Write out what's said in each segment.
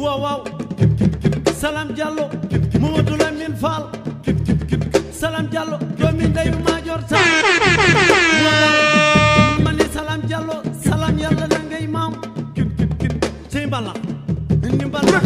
waaw waaw salam Diallo Mamadou Lamine Fall salam Diallo doomi ndeyu Maajoor sa ma ne salam Diallo salam yàlla la ngay maam cey mbala ni mbala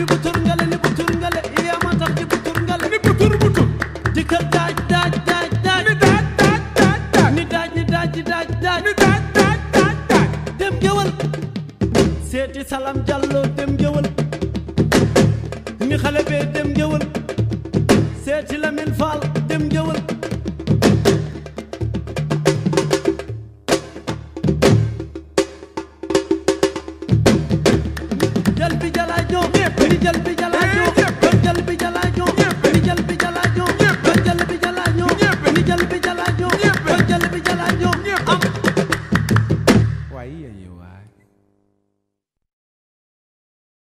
di butur ngale ni butur ngale iya ma tax di butur ngale butur butur di kër daaj daaj daaj daaj ni daaj daaj daaj daaj ni daaj ni dem jëwal seeti salam jallo dem jëwal ni xale bee dem jëwal seeti lamin faal jël bi jalaajo li jël bi jalaajo li jël bi jalaajo li jël bi jalaajo li jël bi jalaajo li jël bi jalaajo li jël bi jalaajo am waay waay